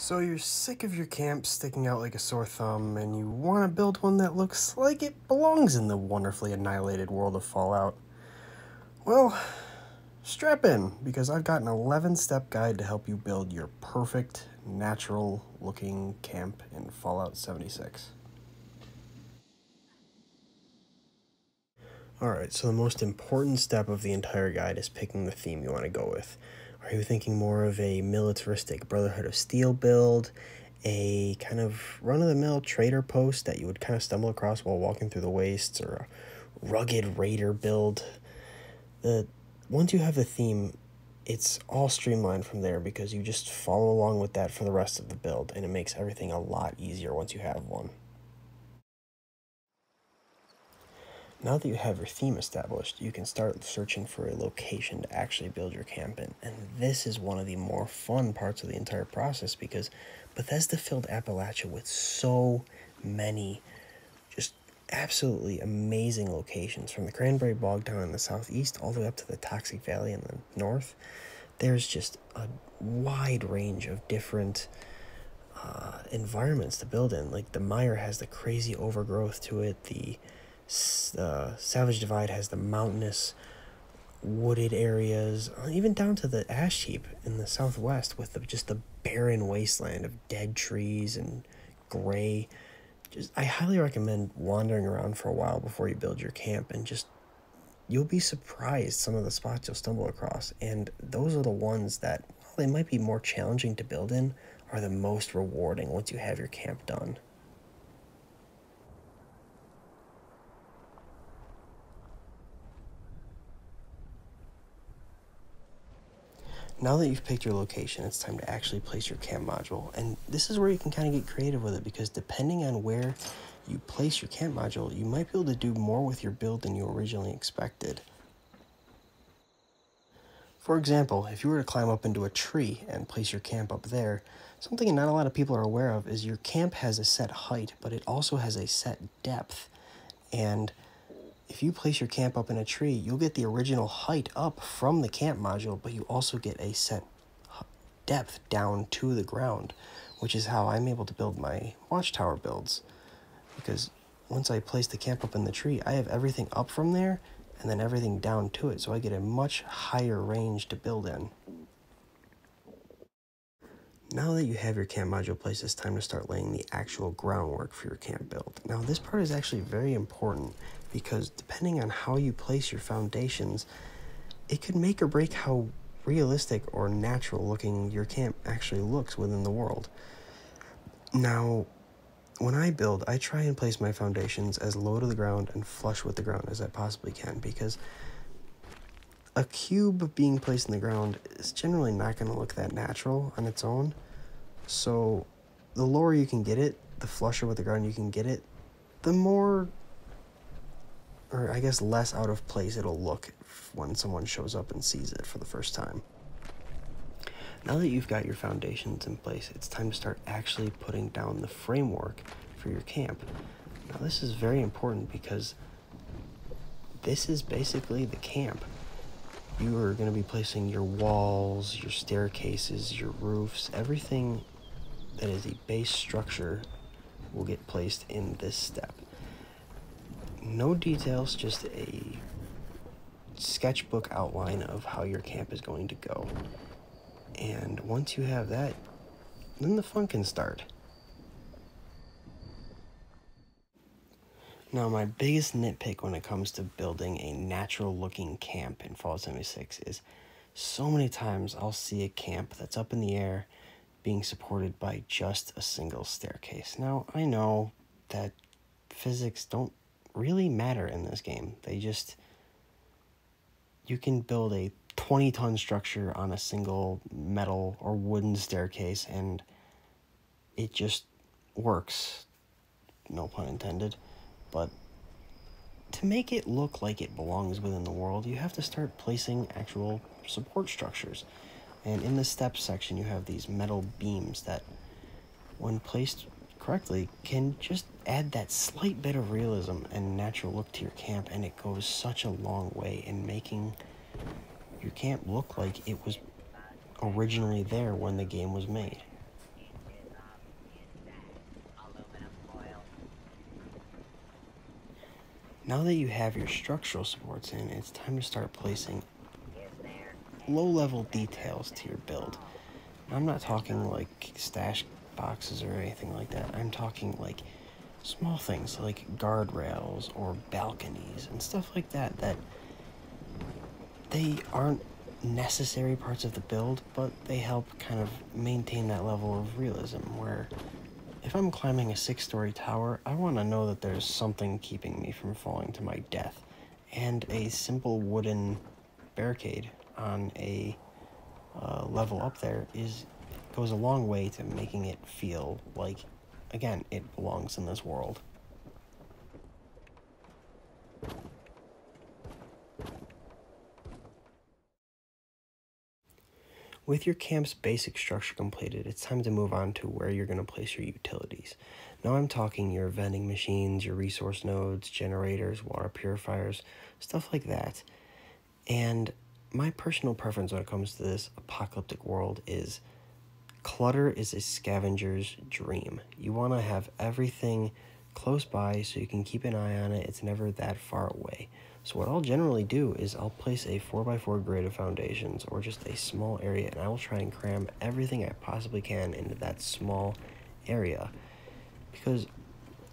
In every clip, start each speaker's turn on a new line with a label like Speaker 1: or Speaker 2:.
Speaker 1: So you're sick of your camp sticking out like a sore thumb, and you want to build one that looks like it belongs in the wonderfully annihilated world of Fallout. Well, strap in, because I've got an 11 step guide to help you build your perfect, natural looking camp in Fallout 76. Alright, so the most important step of the entire guide is picking the theme you want to go with. Are you thinking more of a militaristic Brotherhood of Steel build, a kind of run of the mill trader post that you would kind of stumble across while walking through the wastes, or a rugged raider build? The once you have the theme, it's all streamlined from there because you just follow along with that for the rest of the build, and it makes everything a lot easier once you have one. Now that you have your theme established, you can start searching for a location to actually build your camp in. And this is one of the more fun parts of the entire process because Bethesda filled Appalachia with so many just absolutely amazing locations from the Cranberry Bog down in the southeast all the way up to the Toxic Valley in the north. There's just a wide range of different uh, environments to build in. Like the Mire has the crazy overgrowth to it, the uh, Savage Divide has the mountainous, wooded areas, uh, even down to the ash heap in the southwest with the, just the barren wasteland of dead trees and gray. Just, I highly recommend wandering around for a while before you build your camp and just you'll be surprised some of the spots you'll stumble across and those are the ones that while they might be more challenging to build in are the most rewarding once you have your camp done. Now that you've picked your location, it's time to actually place your camp module. And this is where you can kind of get creative with it because depending on where you place your camp module, you might be able to do more with your build than you originally expected. For example, if you were to climb up into a tree and place your camp up there, something not a lot of people are aware of is your camp has a set height, but it also has a set depth. And if you place your camp up in a tree, you'll get the original height up from the camp module, but you also get a set depth down to the ground, which is how I'm able to build my watchtower builds. Because once I place the camp up in the tree, I have everything up from there and then everything down to it, so I get a much higher range to build in. Now that you have your camp module placed, it's time to start laying the actual groundwork for your camp build. Now this part is actually very important because depending on how you place your foundations, it could make or break how realistic or natural looking your camp actually looks within the world. Now, when I build, I try and place my foundations as low to the ground and flush with the ground as I possibly can because a cube being placed in the ground is generally not going to look that natural on its own. So, the lower you can get it, the flusher with the ground you can get it, the more or I guess less out of place it'll look when someone shows up and sees it for the first time. Now that you've got your foundations in place, it's time to start actually putting down the framework for your camp. Now, this is very important because this is basically the camp. You are going to be placing your walls, your staircases, your roofs, everything that is a base structure will get placed in this step no details, just a sketchbook outline of how your camp is going to go. And once you have that, then the fun can start. Now, my biggest nitpick when it comes to building a natural looking camp in Fallout 76 is so many times I'll see a camp that's up in the air being supported by just a single staircase. Now, I know that physics don't really matter in this game. They just you can build a 20 ton structure on a single metal or wooden staircase and it just works. No pun intended. But to make it look like it belongs within the world, you have to start placing actual support structures. And in the steps section, you have these metal beams that, when placed correctly can just add that slight bit of realism and natural look to your camp, and it goes such a long way in making your camp look like it was originally there when the game was made. Now that you have your structural supports in, it's time to start placing low level details to your build. I'm not talking like stash boxes or anything like that. I'm talking like small things like guardrails or balconies and stuff like that that they aren't necessary parts of the build, but they help kind of maintain that level of realism where if I'm climbing a six story tower, I want to know that there's something keeping me from falling to my death. And a simple wooden barricade on a uh, level up there is goes a long way to making it feel like, again, it belongs in this world. With your camp's basic structure completed, it's time to move on to where you're going to place your utilities. Now I'm talking your vending machines, your resource nodes, generators, water purifiers, stuff like that. And my personal preference when it comes to this apocalyptic world is clutter is a scavenger's dream. You want to have everything close by so you can keep an eye on it. It's never that far away. So what I'll generally do is I'll place a 4x4 grid of foundations or just a small area and I will try and cram everything I possibly can into that small area. Because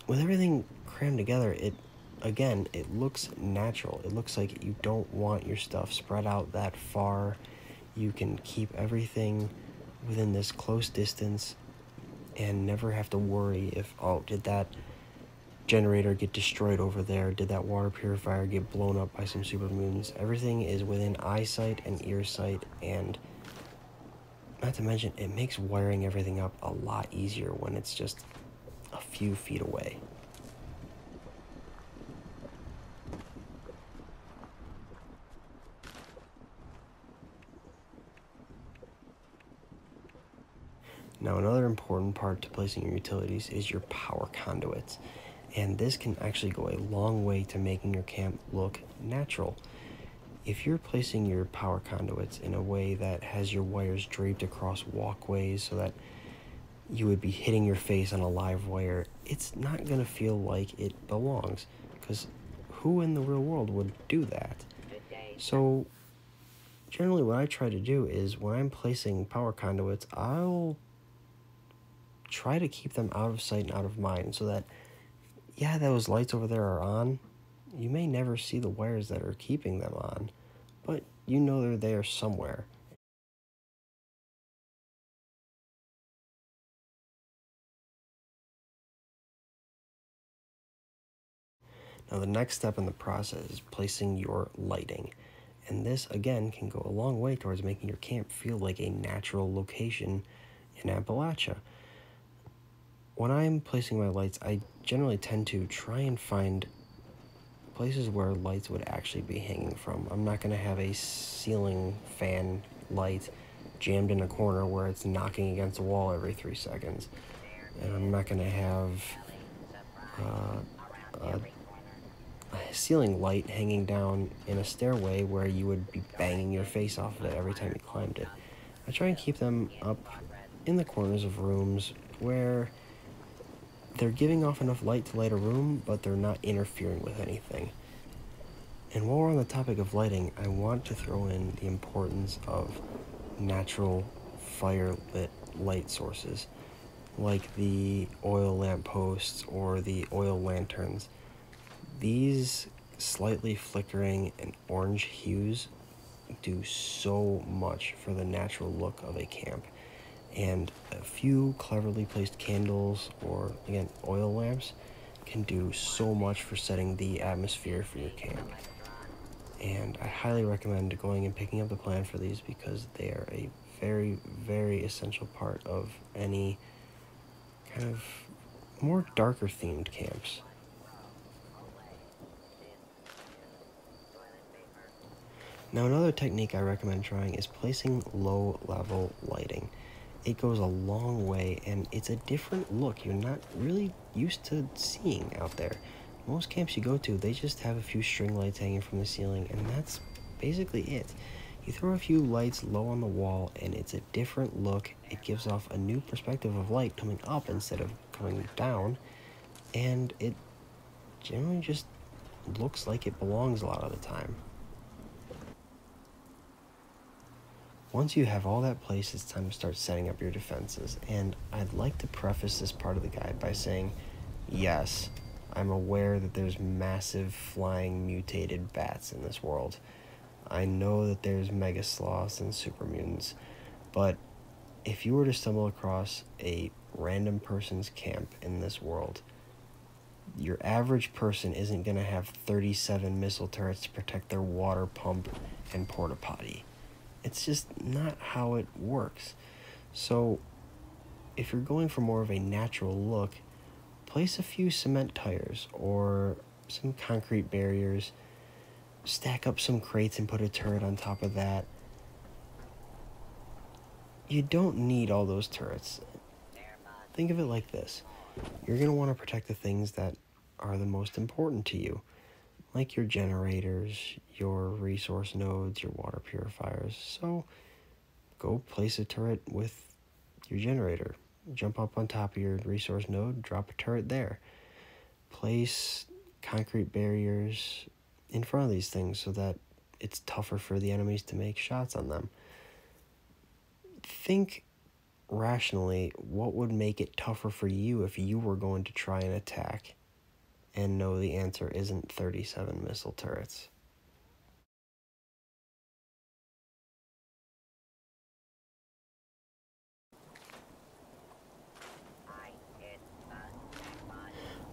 Speaker 1: with everything crammed together, it again, it looks natural. It looks like you don't want your stuff spread out that far. You can keep everything within this close distance and never have to worry if, oh, did that generator get destroyed over there? Did that water purifier get blown up by some super mutants? Everything is within eyesight and earsight, and not to mention, it makes wiring everything up a lot easier when it's just a few feet away. Now another important part to placing your utilities is your power conduits. And this can actually go a long way to making your camp look natural. If you're placing your power conduits in a way that has your wires draped across walkways so that you would be hitting your face on a live wire, it's not going to feel like it belongs. Because who in the real world would do that? So, generally, what I try to do is when I'm placing power conduits, I'll try to keep them out of sight and out of mind so that, yeah, those lights over there are on. You may never see the wires that are keeping them on, but you know they're there somewhere. Now, the next step in the process is placing your lighting. And this, again, can go a long way towards making your camp feel like a natural location in Appalachia when I'm placing my lights, I generally tend to try and find places where lights would actually be hanging from. I'm not going to have a ceiling fan light jammed in a corner where it's knocking against a wall every three seconds. And I'm not going to have uh, a, a ceiling light hanging down in a stairway where you would be banging your face off of it every time you climbed it. I try and keep them up in the corners of rooms where they're giving off enough light to light a room, but they're not interfering with anything. And while we're on the topic of lighting, I want to throw in the importance of natural fire lit light sources, like the oil lamp posts or the oil lanterns. These slightly flickering and orange hues do so much for the natural look of a camp and a few cleverly placed candles or again oil lamps can do so much for setting the atmosphere for your camp. And i highly recommend going and picking up the plan for these because they are a very very essential part of any kind of more darker themed camps. Now another technique I recommend trying is placing low level lighting it goes a long way and it's a different look you're not really used to seeing out there. Most camps you go to, they just have a few string lights hanging from the ceiling and that's basically it. You throw a few lights low on the wall and it's a different look. It gives off a new perspective of light coming up instead of coming down and it generally just looks like it belongs a lot of the time. Once you have all that place, it's time to start setting up your defenses. And I'd like to preface this part of the guide by saying, yes, I'm aware that there's massive flying mutated bats in this world. I know that there's mega sloths and super mutants, but if you were to stumble across a random person's camp in this world, your average person isn't going to have 37 missile turrets to protect their water pump and porta potty. It's just not how it works. So, if you're going for more of a natural look, place a few cement tires or some concrete barriers, stack up some crates and put a turret on top of that. You don't need all those turrets. Think of it like this you're going to want to protect the things that are the most important to you like your generators, your resource nodes, your water purifiers. So go place a turret with your generator. Jump up on top of your resource node, drop a turret there. Place concrete barriers in front of these things so that it's tougher for the enemies to make shots on them. Think rationally what would make it tougher for you if you were going to try and attack and no, the answer isn't 37 missile turrets.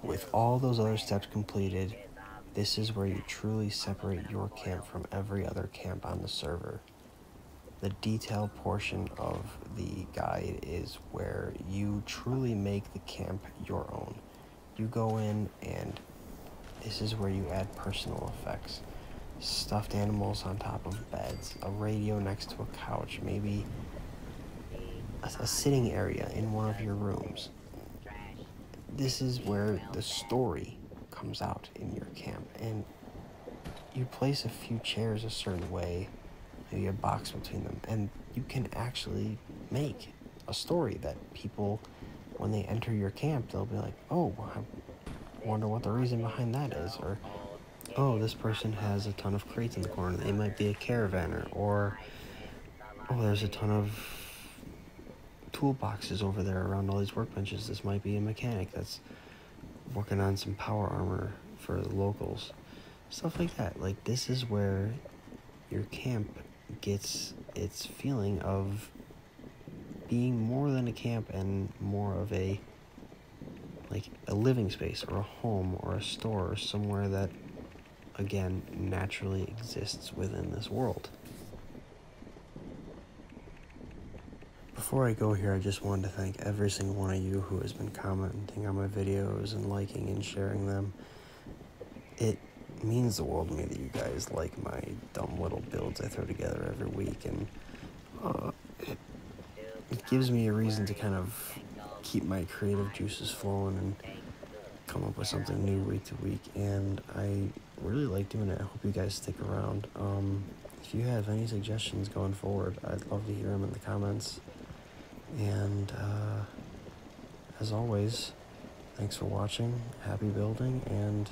Speaker 1: With all those other steps completed, this is where you truly separate your camp from every other camp on the server. The detailed portion of the guide is where you truly make the camp your own you go in and this is where you add personal effects. Stuffed animals on top of beds, a radio next to a couch, maybe a, a sitting area in one of your rooms. This is where the story comes out in your camp, and you place a few chairs a certain way, maybe a box between them, and you can actually make a story that people when they enter your camp, they'll be like, oh, I wonder what the reason behind that is. Or, oh, this person has a ton of crates in the corner. They might be a caravaner. Or, oh, there's a ton of toolboxes over there around all these workbenches. This might be a mechanic that's working on some power armor for the locals. Stuff like that. Like, this is where your camp gets its feeling of being more than a camp and more of a like a living space or a home or a store or somewhere that again naturally exists within this world. Before I go here, I just wanted to thank every single one of you who has been commenting on my videos and liking and sharing them. It means the world to me that you guys like my dumb little builds I throw together every week, and uh, it gives me a reason to kind of keep my creative juices flowing and come up with something new week to week. And I really like doing it. I hope you guys stick around. Um, if you have any suggestions going forward, I'd love to hear them in the comments. And uh, as always, thanks for watching, happy building, and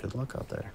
Speaker 1: good luck out there.